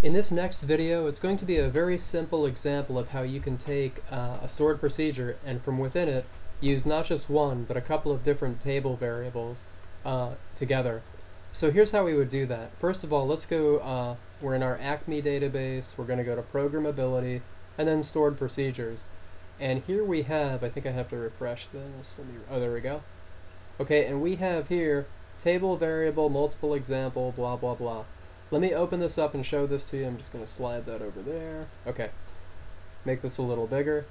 In this next video, it's going to be a very simple example of how you can take uh, a stored procedure and from within it use not just one, but a couple of different table variables uh, together. So here's how we would do that. First of all, let's go, uh, we're in our ACME database, we're going to go to programmability, and then stored procedures. And here we have, I think I have to refresh this, let me, oh there we go. Okay, and we have here table variable, multiple example, blah blah blah. Let me open this up and show this to you. I'm just going to slide that over there. Okay. Make this a little bigger.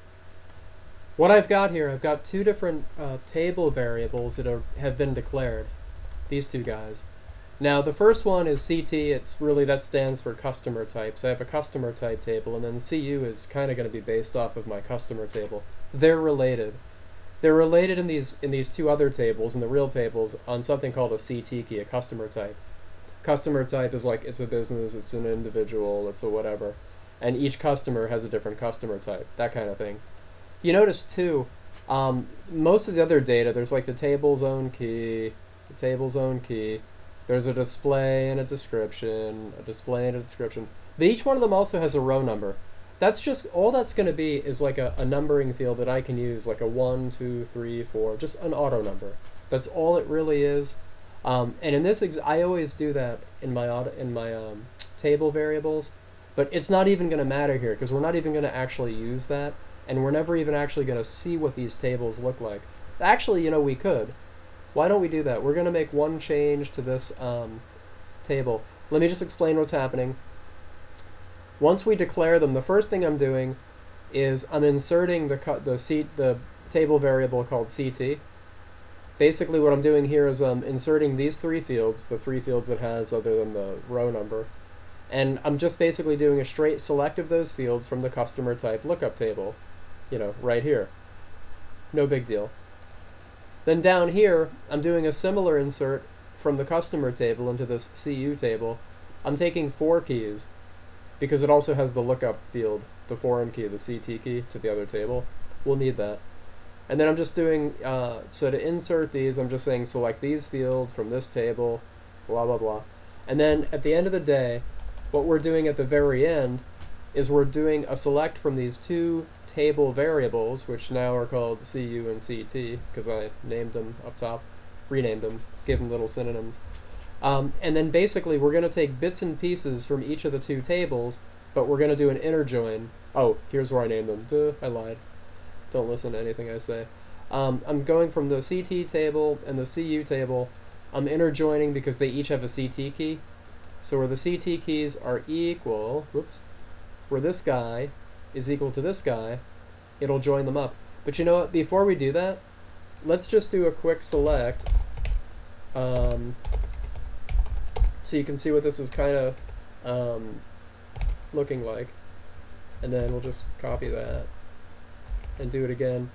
What I've got here, I've got two different uh, table variables that are, have been declared. These two guys. Now the first one is CT, it's really, that stands for customer types. I have a customer type table, and then CU is kind of going to be based off of my customer table. They're related. They're related in these, in these two other tables, in the real tables, on something called a CT key, a customer type customer type is like it's a business, it's an individual, it's a whatever. And each customer has a different customer type, that kind of thing. You notice too, um, most of the other data, there's like the table's own key, the table's own key, there's a display and a description, a display and a description. But each one of them also has a row number. That's just, all that's going to be is like a, a numbering field that I can use, like a one, two, three, four, just an auto number. That's all it really is. Um, and in this, I always do that in my in my um, table variables, but it's not even going to matter here because we're not even going to actually use that, and we're never even actually going to see what these tables look like. Actually, you know, we could. Why don't we do that? We're going to make one change to this um, table. Let me just explain what's happening. Once we declare them, the first thing I'm doing is I'm inserting the the seat the table variable called CT basically what I'm doing here is I'm inserting these three fields, the three fields it has other than the row number, and I'm just basically doing a straight select of those fields from the customer type lookup table, you know, right here. No big deal. Then down here, I'm doing a similar insert from the customer table into this CU table. I'm taking four keys, because it also has the lookup field, the foreign key, the CT key, to the other table. We'll need that. And then I'm just doing, uh, so to insert these, I'm just saying select these fields from this table, blah, blah, blah. And then at the end of the day, what we're doing at the very end is we're doing a select from these two table variables, which now are called CU and CT, because I named them up top, renamed them, gave them little synonyms. Um, and then basically we're going to take bits and pieces from each of the two tables, but we're going to do an inner join. Oh, here's where I named them. Duh, I lied. Don't listen to anything I say. Um, I'm going from the CT table and the CU table. I'm inner joining because they each have a CT key. So where the CT keys are equal, whoops, where this guy is equal to this guy, it'll join them up. But you know what, before we do that, let's just do a quick select um, so you can see what this is kind of um, looking like. And then we'll just copy that and do it again.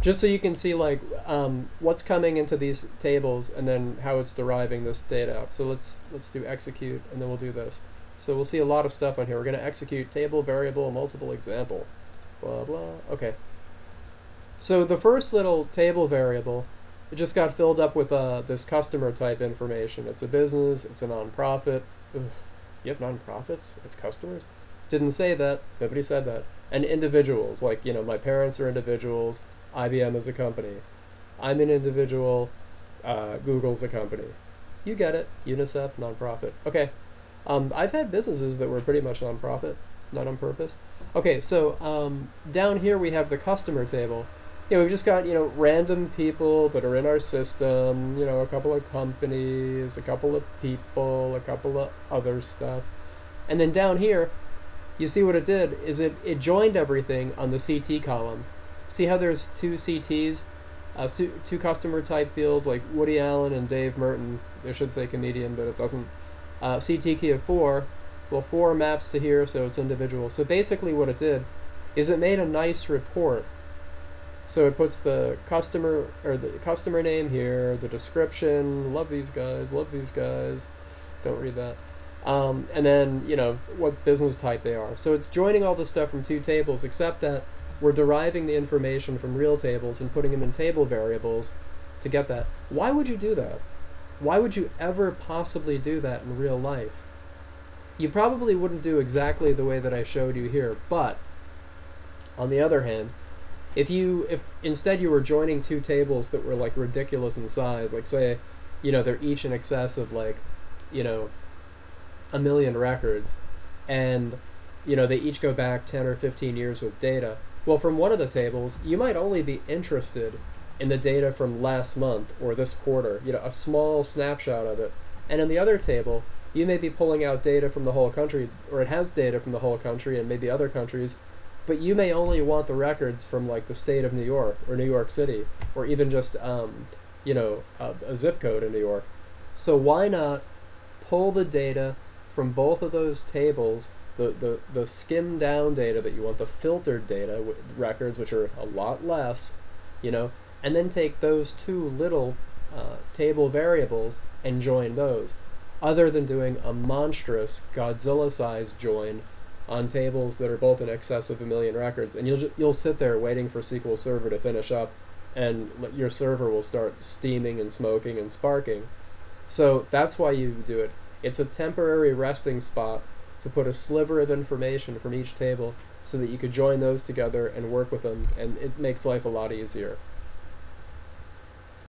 Just so you can see like um, what's coming into these tables and then how it's deriving this data out. So let's let's do execute and then we'll do this. So we'll see a lot of stuff on here. We're going to execute table, variable, multiple example, blah, blah. Okay. So the first little table variable, it just got filled up with uh, this customer type information. It's a business, it's a nonprofit. Ugh. You have nonprofits as customers? Didn't say that. Nobody said that and individuals. Like, you know, my parents are individuals, IBM is a company. I'm an individual, uh, Google's a company. You get it. UNICEF, nonprofit. Okay. Um, I've had businesses that were pretty much nonprofit, not on purpose. Okay, so um, down here we have the customer table. You know, we've just got, you know, random people that are in our system, you know, a couple of companies, a couple of people, a couple of other stuff. And then down here, you see what it did is it, it joined everything on the CT column. See how there's two CTs, uh, two customer type fields like Woody Allen and Dave Merton. I should say comedian, but it doesn't. Uh, CT key of 4, well 4 maps to here, so it's individual. So basically what it did is it made a nice report. So it puts the customer or the customer name here, the description, love these guys, love these guys. Don't read that um, and then you know what business type they are. So it's joining all the stuff from two tables, except that we're deriving the information from real tables and putting them in table variables to get that. Why would you do that? Why would you ever possibly do that in real life? you probably wouldn't do exactly the way that I showed you here, but on the other hand, if you if instead you were joining two tables that were like ridiculous in size, like say, you know, they're each in excess of like, you know, a million records, and you know they each go back 10 or 15 years with data. Well, from one of the tables, you might only be interested in the data from last month or this quarter, you know, a small snapshot of it. And in the other table, you may be pulling out data from the whole country, or it has data from the whole country and maybe other countries, but you may only want the records from like the state of New York or New York City, or even just, um, you know, a, a zip code in New York. So why not pull the data from both of those tables, the, the, the skim down data that you want, the filtered data records, which are a lot less, you know, and then take those two little uh, table variables and join those, other than doing a monstrous Godzilla-sized join on tables that are both in excess of a million records, and you'll you'll sit there waiting for SQL Server to finish up, and your server will start steaming and smoking and sparking. So that's why you do it. It's a temporary resting spot to put a sliver of information from each table so that you could join those together and work with them, and it makes life a lot easier.